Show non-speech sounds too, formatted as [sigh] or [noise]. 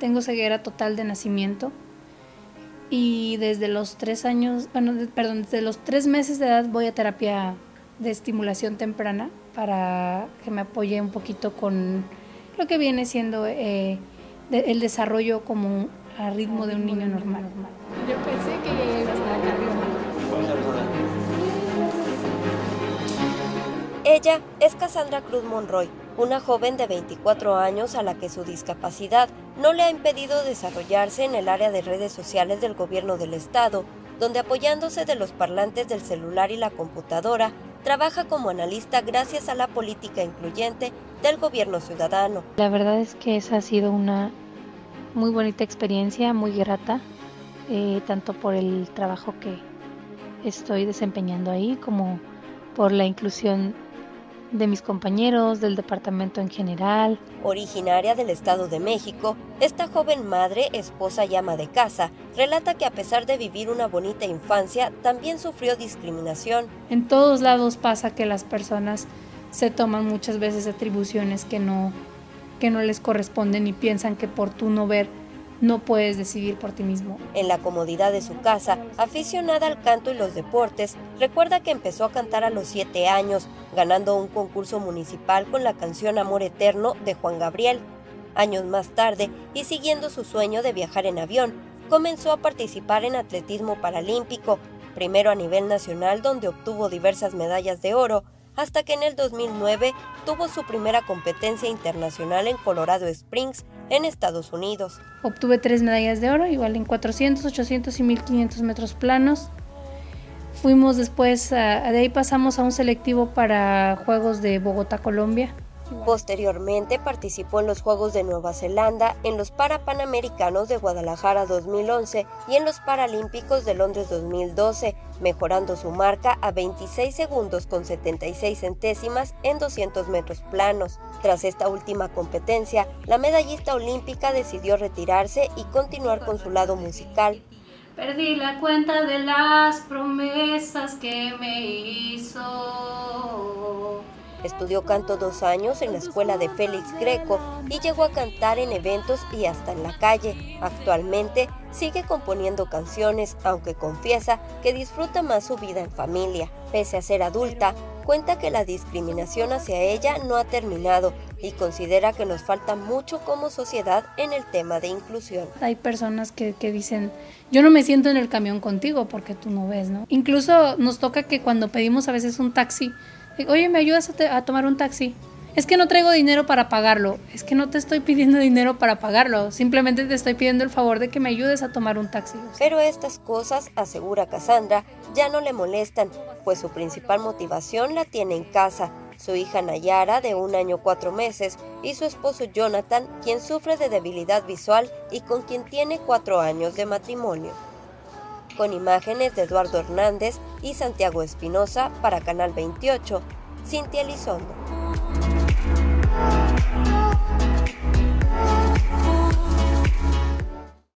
tengo ceguera total de nacimiento. Y desde los tres años, bueno, perdón, desde los tres meses de edad voy a terapia de estimulación temprana para que me apoye un poquito con lo que viene siendo eh, el desarrollo como a ritmo de un niño normal. Yo pensé que iba a estar Ella es Cassandra Cruz Monroy, una joven de 24 años a la que su discapacidad no le ha impedido desarrollarse en el área de redes sociales del gobierno del estado, donde apoyándose de los parlantes del celular y la computadora, trabaja como analista gracias a la política incluyente del gobierno ciudadano. La verdad es que esa ha sido una muy bonita experiencia, muy grata, eh, tanto por el trabajo que estoy desempeñando ahí como por la inclusión de mis compañeros, del departamento en general. Originaria del Estado de México, esta joven madre, esposa y ama de casa, relata que a pesar de vivir una bonita infancia, también sufrió discriminación. En todos lados pasa que las personas se toman muchas veces atribuciones que no, que no les corresponden y piensan que por tú no ver no puedes decidir por ti mismo. En la comodidad de su casa, aficionada al canto y los deportes, recuerda que empezó a cantar a los siete años, ganando un concurso municipal con la canción Amor Eterno de Juan Gabriel. Años más tarde, y siguiendo su sueño de viajar en avión, comenzó a participar en atletismo paralímpico, primero a nivel nacional donde obtuvo diversas medallas de oro, hasta que en el 2009 tuvo su primera competencia internacional en Colorado Springs, en Estados Unidos. Obtuve tres medallas de oro, igual en 400, 800 y 1500 metros planos. Fuimos después, de ahí pasamos a un selectivo para Juegos de Bogotá, Colombia. Posteriormente participó en los Juegos de Nueva Zelanda, en los Parapanamericanos de Guadalajara 2011 y en los Paralímpicos de Londres 2012, mejorando su marca a 26 segundos con 76 centésimas en 200 metros planos. Tras esta última competencia, la medallista olímpica decidió retirarse y continuar con su lado musical. Perdí la cuenta de las promesas que me hizo Estudió canto dos años en la escuela de Félix Greco y llegó a cantar en eventos y hasta en la calle. Actualmente sigue componiendo canciones, aunque confiesa que disfruta más su vida en familia. Pese a ser adulta, cuenta que la discriminación hacia ella no ha terminado y considera que nos falta mucho como sociedad en el tema de inclusión. Hay personas que, dicen, yo no me siento en el camión contigo porque tú no ves, ¿no? Incluso nos toca que cuando pedimos a veces un taxi, Oye, ¿me ayudas a, tomar un taxi? Es que no traigo dinero para pagarlo. Es que no te estoy pidiendo [laughs] dinero para pagarlo. Simplemente te estoy pidiendo el favor de que me ayudes a tomar un taxi. Pero estas cosas, asegura Cassandra, ya no le molestan, pues su principal motivación la tiene en casa. Su hija Nayara, de un año cuatro meses, y su esposo Jonathan, quien sufre de debilidad visual y con quien tiene cuatro años de matrimonio con imágenes de Eduardo Hernández y Santiago Espinosa para Canal 28, Cintia Elizondo.